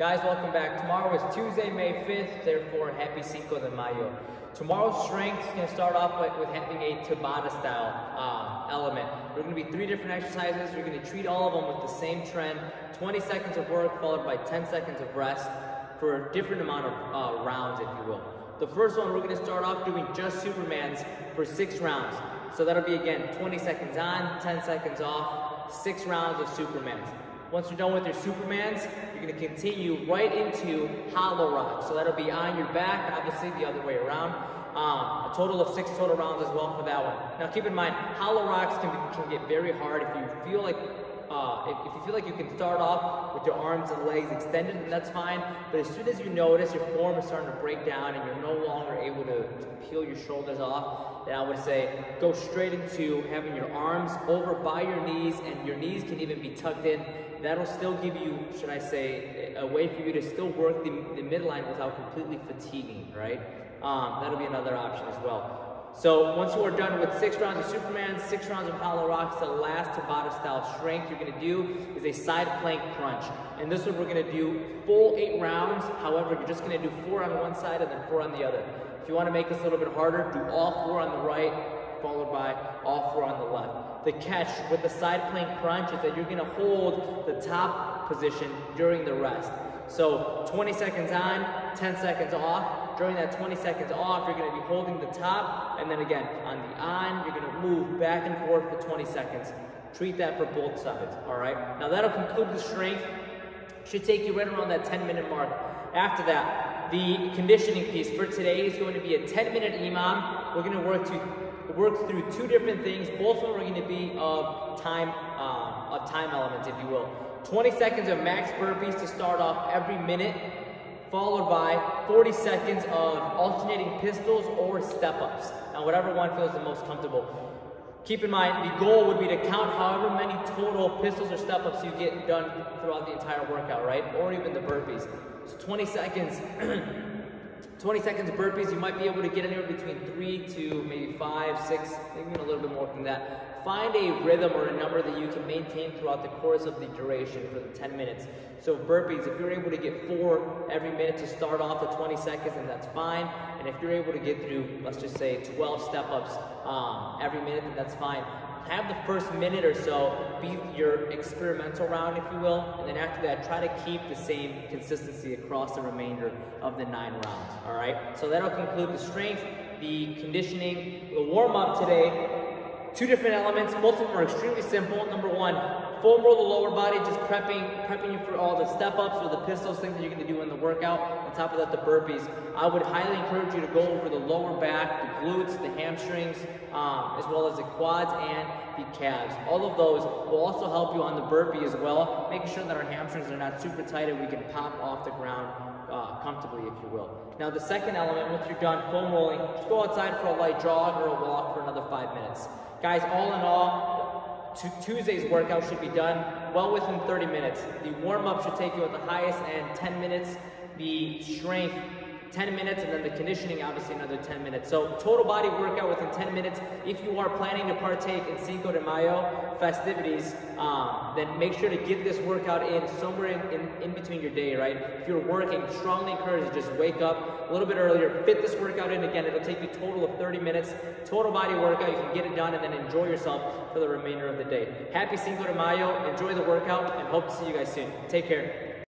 Guys, welcome back. Tomorrow is Tuesday, May 5th, therefore, happy Cinco de Mayo. Tomorrow's strength is going to start off with, with having a Tabata style uh, element. Going to be three different exercises. Going to treat all of them with the same trend 20 seconds of work followed by 10 seconds of rest for a different amount of uh, rounds, if you will. The first one, we're going to start off doing just Supermans for six rounds. So that'll be again 20 seconds on, 10 seconds off, six rounds of Supermans. Once you're done with your Supermans, you're gonna continue right into hollow rock. So that'll be on your back, obviously the other way around. Um, a total of six total rounds as well for that one. Now keep in mind, hollow rocks can, be, can get very hard if you feel like uh, if, if, you feel like you can start off with your arms and legs extended, then that's fine. But as soon as you notice your form is starting to break down and you're no longer able to, to peel your shoulders off, then I would say go straight into having your arms over by your knees and your knees can even be tucked in. That'll still give you, should I say, a way for you to still work the, the midline without completely fatiguing, right? Um, that'll be another option as well. So once you are done with six rounds of Superman, six rounds of Hollow Rocks, the last Tabata style strength you're gonna do is a side plank crunch. And this one we're gonna do full eight rounds. However, you're just gonna do four on one side and then four on the other. If you wanna make this a little bit harder, do all four on the right, followed by all four on the left. The catch with the side plank crunch is that you're gonna hold the top position during the rest. So 20 seconds on, 10 seconds off. During that 20 seconds off, you're gonna be holding the top, and then again, on the on, you're gonna move back and forth for 20 seconds. Treat that for both sides, all right? Now that'll conclude the strength. Should take you right around that 10 minute mark. After that, the conditioning piece for today is going to be a 10 minute EMOM. We're gonna work to work through two different things. Both of them are going to be of time, uh, of time elements, if you will. 20 seconds of max burpees to start off every minute, followed by 40 seconds of alternating pistols or step-ups. Now, whatever one feels the most comfortable. Keep in mind, the goal would be to count however many total pistols or step-ups you get done throughout the entire workout, right? Or even the burpees. So 20 seconds 20 seconds of burpees, you might be able to get anywhere between three to maybe five, six, maybe a little bit more than that. Find a rhythm or a number that you can maintain throughout the course of the duration for the 10 minutes. So burpees, if you're able to get four every minute to start off the 20 seconds, then that's fine. And if you're able to get through, let's just say 12 step-ups um, every minute, then that's fine have the first minute or so be your experimental round, if you will, and then after that, try to keep the same consistency across the remainder of the nine rounds, all right? So that'll conclude the strength, the conditioning, the warm-up today, two different elements. Both of them are extremely simple. Number one, foam roll the lower body, just prepping, prepping you for all the step-ups or the pistols, things that you're gonna do in the workout. On top of that, the burpees. I would highly encourage you to go over the lower back, the glutes, the hamstrings, um, as well as the quads and the calves. All of those will also help you on the burpee as well, making sure that our hamstrings are not super tight and we can pop off the ground uh, comfortably, if you will. Now, the second element, once you're done foam rolling, just go outside for a light jog or a walk for another five minutes. Guys, all in all, Tuesday's workout should be done well within 30 minutes. The warm-up should take you at the highest end 10 minutes. The strength 10 minutes, and then the conditioning, obviously, another 10 minutes. So total body workout within 10 minutes. If you are planning to partake in Cinco de Mayo festivities, um, then make sure to get this workout in somewhere in, in, in, between your day, right? If you're working, strongly encourage you just wake up a little bit earlier, fit this workout in again. It'll take you total of 30 minutes. Total body workout, you can get it done and then enjoy yourself for the remainder of the day. Happy Cinco de Mayo, enjoy the workout, and hope to see you guys soon. Take care.